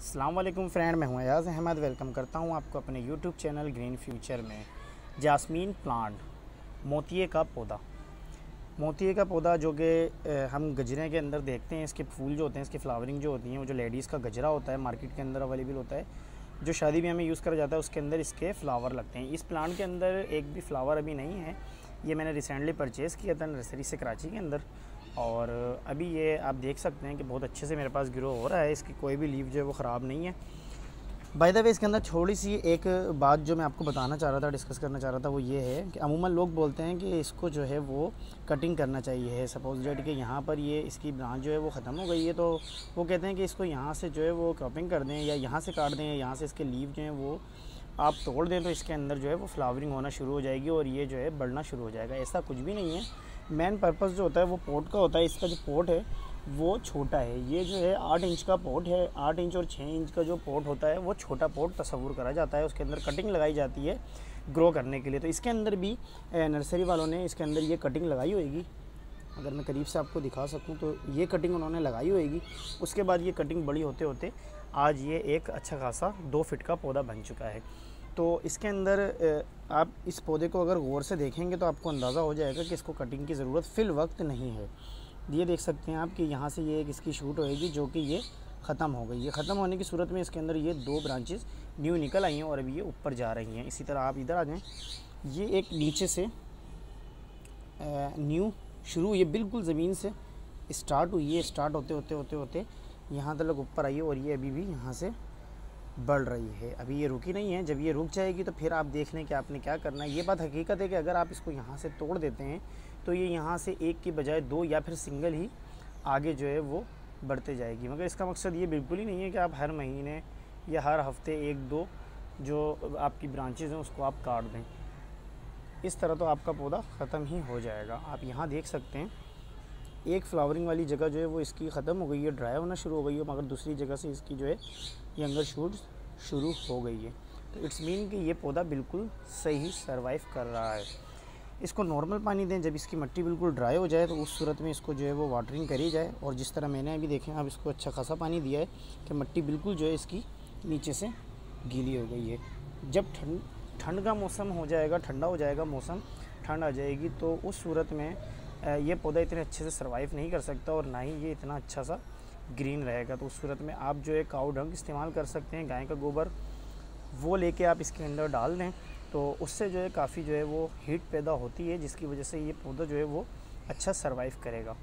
वालेकुम फ्रेंड मैं हूँ अयाज़ अहमद वेलकम करता हूँ आपको अपने यूट्यूब चैनल ग्रीन फ्यूचर में. जासमीन प्लांट मोतिये का पौधा. मोतिये का पौधा जो कि हम गजरे के अंदर देखते हैं, इसके फूल जो होते हैं, इसकी फ्लावरिंग जो होती हैं, वो जो लेडीज़ का गजरा होता है मार्केट के अंदर अवेलेबल होता है, जो शादी में हमें यूज़ करा जाता है, उसके अंदर इसके फ्लावर लगते हैं. इस प्लांट के अंदर एक भी फ्लावर अभी नहीं है. ये मैंने रिसेंटली परचेज़ किया था नर्सरी से कराची के अंदर. और अभी ये आप देख सकते हैं कि बहुत अच्छे से मेरे पास ग्रो हो रहा है, इसकी कोई भी लीव जो है वो ख़राब नहीं है। बाय द वे इसके अंदर थोड़ी सी एक बात जो मैं आपको बताना चाह रहा था डिस्कस करना चाह रहा था, वो ये है कि अमूमन लोग बोलते हैं कि इसको जो है वो कटिंग करना चाहिए है। सपोज़ डेट कि यहाँ पर ये इसकी ब्रांच जो है वो ख़त्म हो गई है तो वो कहते हैं कि इसको यहाँ से जो है वो क्रॉपिंग कर दें या यहाँ से काट दें या यहाँ से इसके लीव जो हैं वो आप तोड़ दें तो इसके अंदर जो है वो फ्लावरिंग होना शुरू हो जाएगी और ये जो है बढ़ना शुरू हो जाएगा। ऐसा कुछ भी नहीं है। मेन पर्पज़ जो होता है, वो पोट का होता है, इसका जो पोट है, वो छोटा है। ये जो है, आठ इंच का पोट है, आठ इंच और छः इंच का जो पोट होता है, वो छोटा पोट तस्वूर करा जाता है। उसके अंदर कटिंग लगाई जाती है ग्रो करने के लिए। तो इसके अंदर भी नर्सरी वालों ने इसके अंदर ये कटिंग लगाई होगी अगर मैं करीब से आपको दिखा सकूँ तो ये कटिंग उन्होंने लगाई होगी उसके बाद ये कटिंग बड़ी होते होते आज ये एक अच्छा खासा दो फिट का पौधा बन चुका है। तो इसके अंदर आप इस पौधे को अगर गौर से देखेंगे तो आपको अंदाज़ा हो जाएगा कि इसको कटिंग की ज़रूरत फ़िल वक्त नहीं है। ये देख सकते हैं आप कि यहाँ से ये एक इसकी शूट होएगी जो कि ये ख़त्म हो गई। ये ख़त्म होने की सूरत में इसके अंदर ये दो ब्रांचेस न्यू निकल आई हैं और अभी ये ऊपर जा रही हैं। इसी तरह आप इधर आ जाएँ। ये एक नीचे से न्यू शुरू ये बिल्कुल ज़मीन से स्टार्ट हुई है। स्टार्ट होते होते होते होते यहाँ तक ऊपर आई है और ये अभी भी यहाँ से बढ़ रही है। अभी ये रुकी नहीं है। जब ये रुक जाएगी तो फिर आप देख लें कि आपने क्या करना है। ये बात हकीकत है कि अगर आप इसको यहाँ से तोड़ देते हैं तो ये यहाँ से एक के बजाय दो या फिर सिंगल ही आगे जो है वो बढ़ते जाएगी। मगर इसका मकसद ये बिल्कुल ही नहीं है कि आप हर महीने या हर हफ़्ते एक, दो जो आपकी ब्रांचेज़ हैं, उसको आप काट दें। इस तरह तो आपका पौधा ख़त्म ही हो जाएगा। आप यहाँ देख सकते हैं एक फ्लावरिंग वाली जगह जो है वो इसकी ख़त्म हो गई है ड्राई होना शुरू हो गई है, मगर दूसरी जगह से इसकी जो है यंगर शूट शुरू हो गई है। तो इट्स मीन कि ये पौधा बिल्कुल सही सर्वाइव कर रहा है। इसको नॉर्मल पानी दें, जब इसकी मिट्टी बिल्कुल ड्राई हो जाए तो उस सूरत में इसको जो है वो वाटरिंग करी जाए। और जिस तरह मैंने अभी देखें, अब इसको अच्छा खासा पानी दिया है कि मिट्टी बिल्कुल जो है इसकी नीचे से गीली हो गई है। जब ठंड ठंड का मौसम हो जाएगा, ठंडा हो जाएगा मौसम, ठंड आ जाएगी तो उस सूरत में ये पौधा इतने अच्छे से सर्वाइव नहीं कर सकता और ना ही ये इतना अच्छा सा ग्रीन रहेगा। तो उस सूरत में आप जो है काउ डंग इस्तेमाल कर सकते हैं, गाय का गोबर, वो लेके आप इसके अंदर डाल दें। तो उससे जो है काफ़ी जो है वो हीट पैदा होती है, जिसकी वजह से ये पौधा जो है वो अच्छा सर्वाइव करेगा।